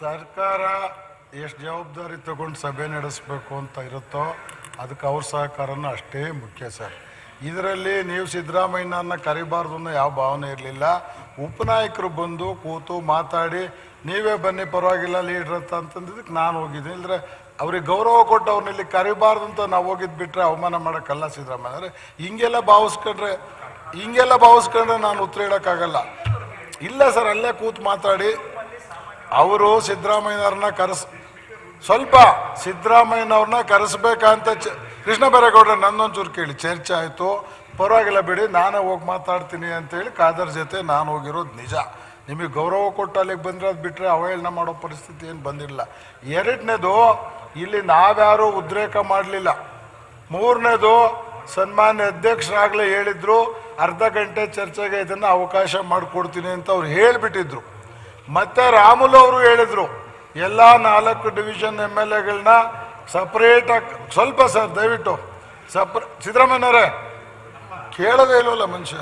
ಸರ್ಕಾರ ಎಷ್ಟು ಜವಾಬ್ದಾರಿ ತಗೊಂಡು ಸಭೆ ನಡೆಸಬೇಕು ಅಂತ ಇರುತ್ತೋ ಅದಕ್ಕೆ ಅವ್ರ ಸಹಕಾರನೂ ಅಷ್ಟೇ ಮುಖ್ಯ ಸರ್. ಇದರಲ್ಲಿ ನೀವು ಸಿದ್ದರಾಮಯ್ಯನ ಕರಿಬಾರ್ದು ಅನ್ನೋ ಯಾವ ಭಾವನೆ ಇರಲಿಲ್ಲ. ಉಪನಾಯಕರು ಬಂದು ಕೂತು ಮಾತಾಡಿ, ನೀವೇ ಬನ್ನಿ ಪರವಾಗಿಲ್ಲ ಲೀಡ್ರ್ ಅಂತ ಅಂತಂದಿದ್ದಕ್ಕೆ ನಾನು ಹೋಗಿದ್ದೀನಿ. ಇಲ್ಲದ್ರೆ ಅವ್ರಿಗೆ ಗೌರವ ಕೊಟ್ಟು ಅವ್ರನ್ನ ಇಲ್ಲಿ ಕರಿಬಾರ್ದು ಅಂತ ನಾವು ಹೋಗಿದ್ದು ಬಿಟ್ಟರೆ ಅವಮಾನ ಮಾಡೋಕ್ಕಲ್ಲ ಸಿದ್ದರಾಮಯ್ಯ ಅಂದರೆ ಹಿಂಗೆಲ್ಲ ಭಾವಿಸ್ಕೊಂಡ್ರೆ ಹಿಂಗೆಲ್ಲ ಭಾವಿಸ್ಕೊಂಡ್ರೆ ನಾನು ಉತ್ತರ ಹೇಳೋಕ್ಕಾಗಲ್ಲ. ಇಲ್ಲ ಸರ್, ಅಲ್ಲೇ ಕೂತು ಮಾತಾಡಿ ಅವರು ಸಿದ್ದರಾಮಯ್ಯನವ್ರನ್ನ ಕರೆಸ್, ಸ್ವಲ್ಪ ಸಿದ್ದರಾಮಯ್ಯನವ್ರನ್ನ ಕರೆಸ್ಬೇಕಂತ ಚ, ಕೃಷ್ಣ ಬೈರೇಗೌಡ್ರ ನನ್ನೊಂಚೂರು ಕೇಳಿ, ಚರ್ಚೆ ಆಯಿತು, ಪರವಾಗಿಲ್ಲ ಬಿಡಿ, ನಾನೇ ಹೋಗಿ ಮಾತಾಡ್ತೀನಿ ಅಂತೇಳಿ ಕಾದರ್ ಜೊತೆ ನಾನು ಹೋಗಿರೋದು ನಿಜ. ನಿಮಗೆ ಗೌರವ ಕೊಟ್ಟು ಅಲ್ಲಿಗೆ ಬಂದರೆ ಅದು ಬಿಟ್ಟರೆ ಅವಹೇಳನ ಮಾಡೋ ಪರಿಸ್ಥಿತಿ ಏನು ಬಂದಿಲ್ಲ ಎರಡನೇದು, ಇಲ್ಲಿ ನಾವ್ಯಾರೂ ಉದ್ರೇಕ ಮಾಡಲಿಲ್ಲ. ಮೂರನೇದು, ಸನ್ಮಾನ್ಯ ಅಧ್ಯಕ್ಷರಾಗಲೇ ಹೇಳಿದ್ರು, ಅರ್ಧ ಗಂಟೆ ಚರ್ಚೆಗೆ ಇದನ್ನು ಅವಕಾಶ ಮಾಡಿಕೊಡ್ತೀನಿ ಅಂತ ಅವ್ರು ಹೇಳಿಬಿಟ್ಟಿದ್ರು. ಮತ್ತೆ ರಾಮುಲು ಅವರು ಹೇಳಿದ್ರು, ಎಲ್ಲ ನಾಲ್ಕು ಡಿವಿಷನ್ ಎಂ ಎಲ್ ಎಗಳನ್ನ ಸಪ್ರೇಟಾಗಿ ಸ್ವಲ್ಪ ಸರ್ ದಯವಿಟ್ಟು, ಸಪ್ರ ಸಿದ್ದರಾಮಯ್ಯವರೇ ಕೇಳೋದೇ ಇಲ್ವಲ್ಲ ಮನುಷ್ಯ?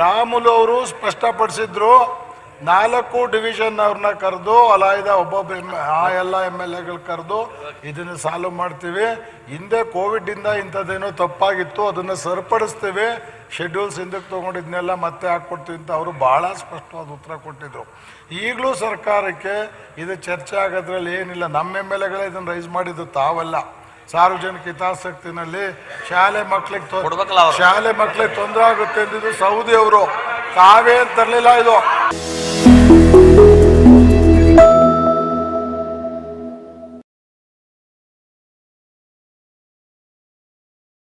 ರಾಮುಲು ಅವರು ಸ್ಪಷ್ಟಪಡಿಸಿದ್ರು ನಾಲ್ಕು ಡಿವಿಷನ್ ಅವ್ರನ್ನ ಕರೆದು ಅಲಾಯ್ದ ಒಬ್ಬೊಬ್ಬ ಎಂ ಆ ಎಲ್ಲ ಎಂ ಎಲ್ ಎಗಳು ಕರೆದು ಇದನ್ನು ಸಾಲ್ವ್ ಮಾಡ್ತೀವಿ. ಹಿಂದೆ ಕೋವಿಡ್ಡಿಂದ ಇಂಥದ್ದೇನೋ ತಪ್ಪಾಗಿತ್ತು ಅದನ್ನು ಸರಿಪಡಿಸ್ತೀವಿ. ಶೆಡ್ಯೂಲ್ಸ್ ಹಿಂದಕ್ಕೆ ತೊಗೊಂಡಿದ್ನೆಲ್ಲ ಮತ್ತೆ ಹಾಕ್ಕೊಡ್ತೀವಿ ಅಂತ ಅವರು ಭಾಳ ಸ್ಪಷ್ಟವಾದ ಉತ್ತರ ಕೊಟ್ಟಿದ್ರು. ಈಗಲೂ ಸರ್ಕಾರಕ್ಕೆ ಇದು ಚರ್ಚೆ ಆಗೋದ್ರಲ್ಲಿ ಏನಿಲ್ಲ. ನಮ್ಮ ಎಂ ಎಲ್ ಎಗಳೇ ಇದನ್ನು ರೈಸ್ ಮಾಡಿದ್ದು ತಾವಲ್ಲ. ಸಾರ್ವಜನಿಕ ಹಿತಾಸಕ್ತಿನಲ್ಲಿ ಶಾಲೆ ಮಕ್ಕಳಿಗೆ ಶಾಲೆ ಮಕ್ಕಳಿಗೆ ತೊಂದರೆ ಆಗುತ್ತೆ ಅಂದಿದ್ದು ಸೌದಿ ಅವರು ತಾವೇ ತರಲಿಲ್ಲ ಇದು. Thank you.